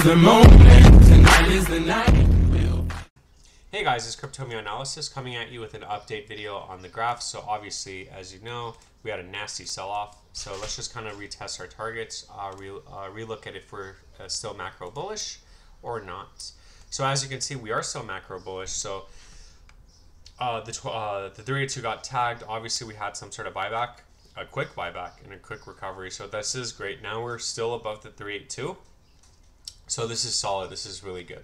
is the moment, tonight is the night. Hey guys, it's CryptoMeownalysis coming at you with an update video on the graph. So obviously, as you know, we had a nasty sell-off. So let's just kind of retest our targets, uh, re uh, relook at if we're uh, still macro bullish or not. So as you can see, we are still macro bullish. So uh, the uh, the 382 got tagged. Obviously, we had some sort of buyback, a quick buyback, and a quick recovery. So this is great. Now we're still above the 382. So this is solid. This is really good.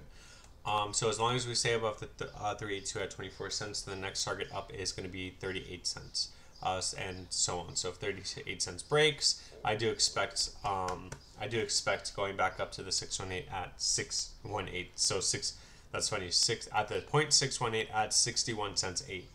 Um, so as long as we stay above the th uh, 382 at 24 cents, the next target up is going to be 38 cents, uh, and so on. So if 38 cents breaks, I do expect um, I do expect going back up to the 618 at 618. So six that's funny six at the point 618 at 61 cents eight.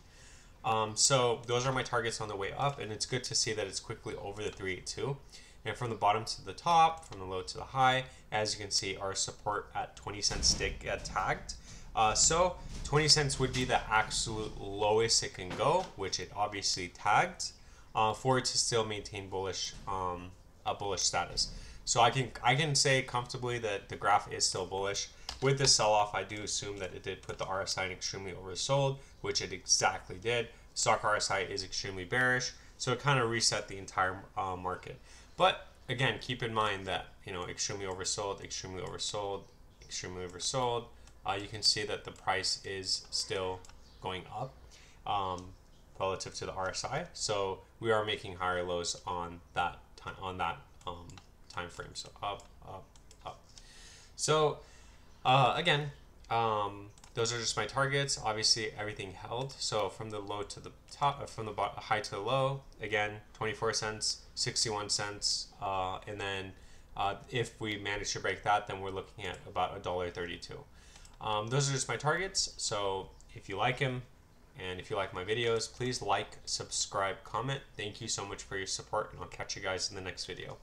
Um, so those are my targets on the way up, and it's good to see that it's quickly over the 382. And from the bottom to the top, from the low to the high, as you can see, our support at 20 cents stick get tagged. Uh, so 20 cents would be the absolute lowest it can go, which it obviously tagged, uh, for it to still maintain bullish um, a bullish status. So I can I can say comfortably that the graph is still bullish. With this sell-off, I do assume that it did put the RSI in extremely oversold, which it exactly did. Stoch RSI is extremely bearish, so it kind of reset the entire uh, market. But again, keep in mind that you know extremely oversold, extremely oversold, extremely oversold. Uh, you can see that the price is still going up um, relative to the RSI. So we are making higher lows on that time on that um, time frame. So up, up, up. So uh, again, um, those are just my targets. Obviously, everything held. So from the low to the top, uh, from the high to the low, again, 24 cents, 61 cents, uh, and then uh, if we manage to break that, then we're looking at about a dollar 32. Um, those are just my targets. So if you like them and if you like my videos, please like, subscribe, comment. Thank you so much for your support, and I'll catch you guys in the next video.